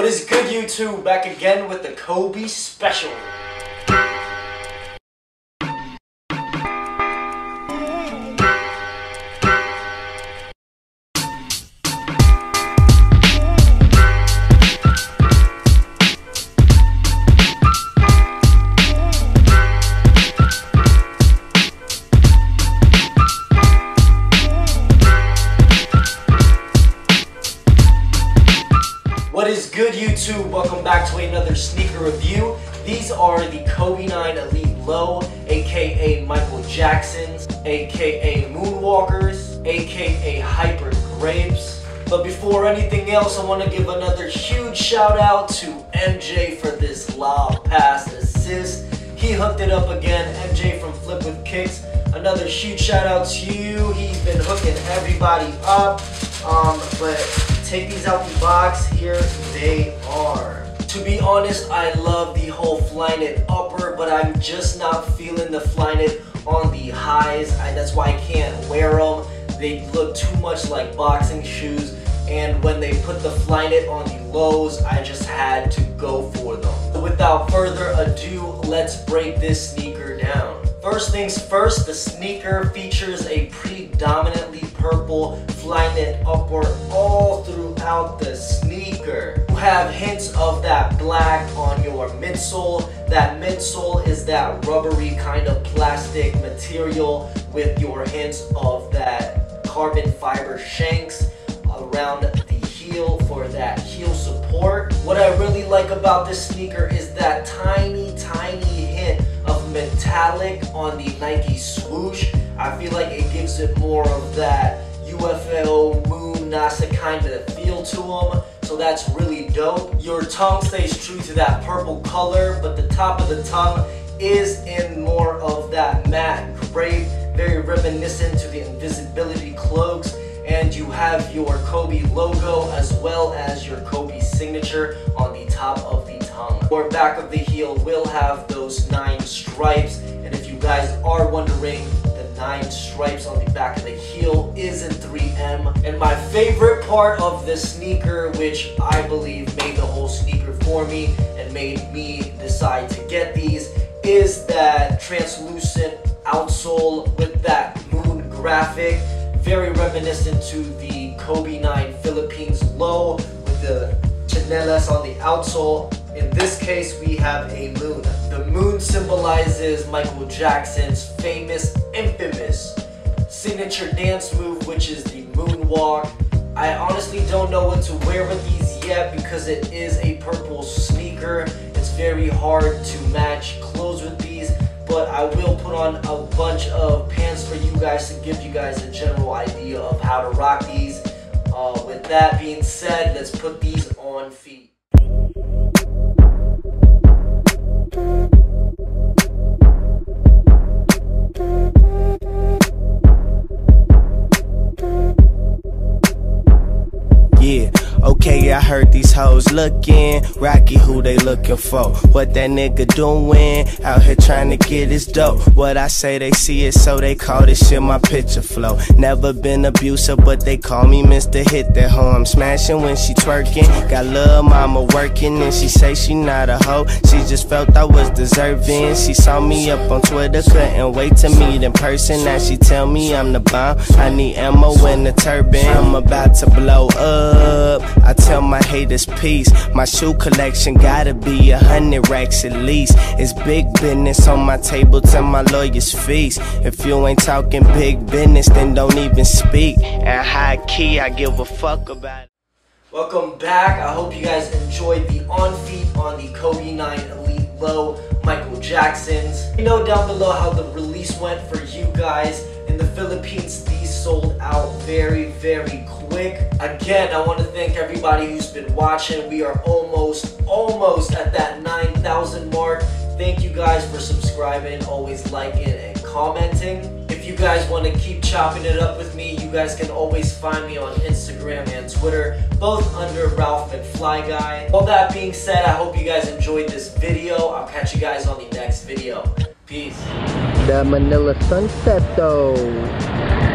What is good, YouTube? Back again with the Kobe special. What is good YouTube? Welcome back to another sneaker review. These are the Kobe 9 Elite Low, aka Michael Jacksons, aka Moonwalkers, aka Hyper Grapes. But before anything else, I want to give another huge shout out to MJ for this lob pass assist. He hooked it up again, MJ from Flip with Kicks. Another huge shout out to you. He's been hooking everybody up. Um, but take these out the box. Here they are. To be honest, I love the whole Flyknit upper, but I'm just not feeling the Flyknit on the highs. I, that's why I can't wear them. They look too much like boxing shoes. And when they put the Flyknit on the lows, I just had to go for them. Without further ado, let's break this sneaker down. First things first, the sneaker features a predominantly purple Flyknit upper all throughout the sneaker. You have hints of that black on your midsole. That midsole is that rubbery kind of plastic material with your hints of that carbon fiber shanks around the heel for that heel support. What I really like about this sneaker is that tiny, tiny hint of metallic on the Nike swoosh. I feel like it gives it more of that UFO, NASA kind of feel to them. So that's really dope. Your tongue stays true to that purple color, but the top of the tongue is in more of that matte grape, very reminiscent to the invisibility cloaks and you have your Kobe logo as well as your Kobe signature on the top of the tongue. Or back of the heel will have those nine stripes favorite part of the sneaker which I believe made the whole sneaker for me and made me decide to get these is that translucent outsole with that moon graphic very reminiscent to the Kobe 9 Philippines low with the chanelas on the outsole. In this case, we have a moon. The moon symbolizes Michael Jackson's famous, infamous signature dance move, which is the moonwalk. I honestly don't know what to wear with these yet because it is a purple sneaker. It's very hard to match clothes with these but I will put on a bunch of pants for you guys to give you guys a general idea of how to rock these. Uh, with that being said, let's put these on feet. Okay, I heard these hoes looking. Rocky, who they looking for? What that nigga doing? Out here trying to get his dough. What I say, they see it, so they call this shit my picture flow. Never been abusive, but they call me Mr. Hit that hoe. I'm smashing when she twerking. Got lil' mama working, and she say she not a hoe. She just felt I was deserving. She saw me up on Twitter, couldn't wait to meet in person. Now she tell me I'm the bomb. I need ammo in the turban. I'm about to blow up up. I tell my haters peace. My shoe collection gotta be a hundred racks at least. It's big business on my table to my lawyer's fees. If you ain't talking big business, then don't even speak. And high key, I give a fuck about it. Welcome back. I hope you guys enjoyed the on feet on the Kobe 9 Elite Low Michael Jackson's. Me know down below how the release went for you guys. In the Philippines, these sold out very, very quick. Again, I want to thank everybody who's been watching. We are almost, almost at that 9,000 mark. Thank you guys for subscribing, always liking and commenting. If you guys want to keep chopping it up with me, you guys can always find me on Instagram and Twitter, both under Ralph McFly Guy. All that being said, I hope you guys enjoyed this video. I'll catch you guys on the next video. Peace. The Manila Sunset though.